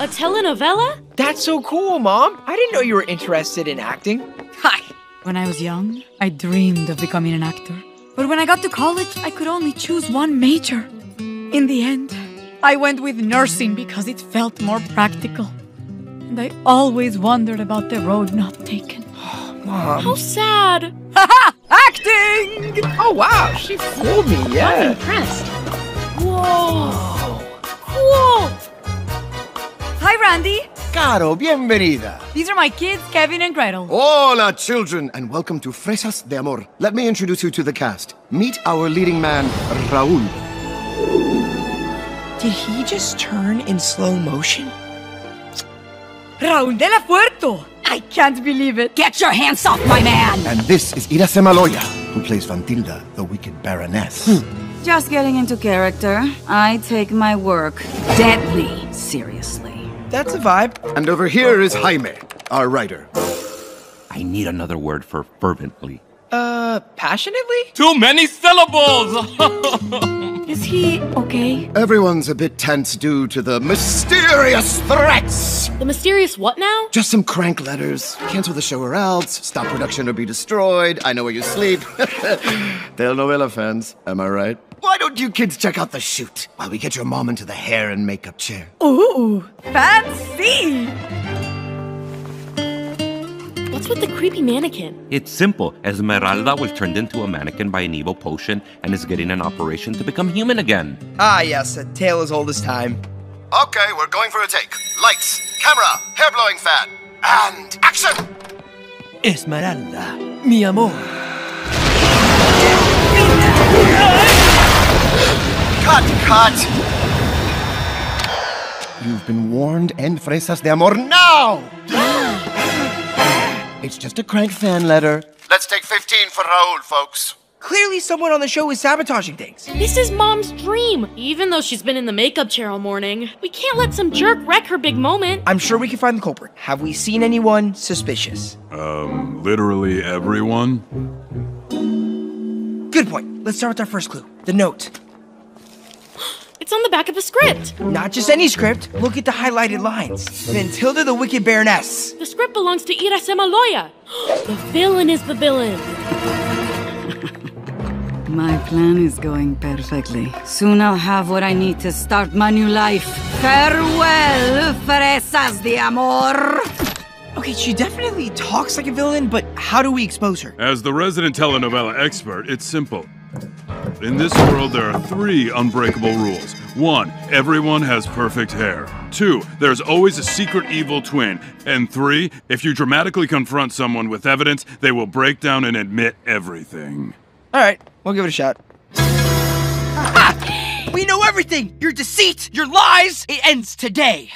A telenovela? That's so cool, Mom. I didn't know you were interested in acting. Hi. When I was young, I dreamed of becoming an actor. But when I got to college, I could only choose one major. In the end, I went with nursing because it felt more practical. And I always wondered about the road not taken. Oh, Mom. How sad. Haha! Acting! Oh, wow. She fooled me, yeah. I'm impressed. Whoa. Cool. Hi, Randy. Caro, bienvenida. These are my kids, Kevin and Gretel. Hola, children, and welcome to Fresas de Amor. Let me introduce you to the cast. Meet our leading man, Raul. Did he just turn in slow motion? Raúl de la Puerto! I can't believe it. Get your hands off my man! And this is Iracema Loya, who plays Vantilda, the wicked baroness. Hmm. Just getting into character. I take my work deadly seriously. That's a vibe. and over here is Jaime, our writer. I need another word for fervently. Uh, passionately? Too many syllables! Is he okay? Everyone's a bit tense due to the mysterious threats. The mysterious what now? Just some crank letters. Cancel the show or else. Stop production or be destroyed. I know where you sleep. Telenovela fans, am I right? Why don't you kids check out the shoot while we get your mom into the hair and makeup chair? Ooh, fancy! What's with the creepy mannequin? it's simple. Esmeralda was turned into a mannequin by an evil potion and is getting an operation to become human again. Ah, yes, a tale as old as time. Okay, we're going for a take. Lights, camera, hair blowing fan, and action! Esmeralda, mi amor. Cut, cut! You've been warned, end Fresas de Amor now! it's just a crank fan letter. Let's take 15 for Raul, folks. Clearly, someone on the show is sabotaging things. This is mom's dream. Even though she's been in the makeup chair all morning, we can't let some jerk wreck her big moment. I'm sure we can find the culprit. Have we seen anyone suspicious? Um, literally everyone? Good point. Let's start with our first clue the note. It's on the back of the script. Not just any script. Look at the highlighted lines. Ventilda the Wicked Baroness. The script belongs to Iracema Loya. The villain is the villain. My plan is going perfectly. Soon I'll have what I need to start my new life. Farewell, fresas de amor! Okay, she definitely talks like a villain, but how do we expose her? As the resident telenovela expert, it's simple. In this world, there are three unbreakable rules. One, everyone has perfect hair. Two, there's always a secret evil twin. And three, if you dramatically confront someone with evidence, they will break down and admit everything. All right, we'll give it a shot. Ha! We know everything! Your deceit, your lies, it ends today.